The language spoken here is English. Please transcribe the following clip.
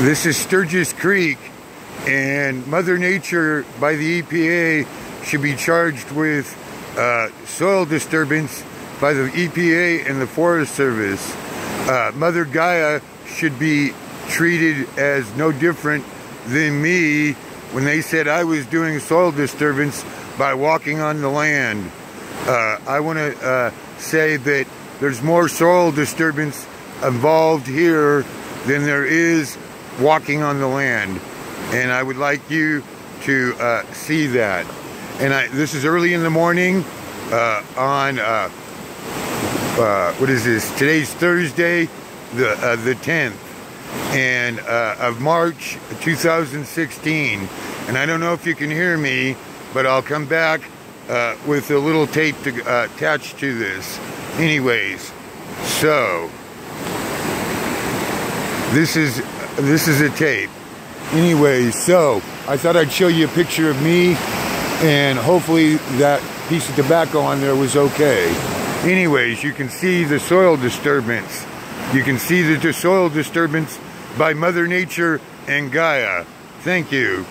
This is Sturgis Creek, and Mother Nature by the EPA should be charged with uh, soil disturbance by the EPA and the Forest Service. Uh, Mother Gaia should be treated as no different than me when they said I was doing soil disturbance by walking on the land. Uh, I want to uh, say that there's more soil disturbance involved here than there is walking on the land. And I would like you to uh, see that. And I, this is early in the morning uh, on, uh, uh what is this? Today's Thursday, the, uh, the 10th and uh, of March 2016. And I don't know if you can hear me, but I'll come back with a little tape to attach to this. Anyways, so this is this is a tape. Anyway, so I thought I'd show you a picture of me and hopefully that piece of tobacco on there was okay. Anyways, you can see the soil disturbance. You can see the soil disturbance by Mother Nature and Gaia. Thank you.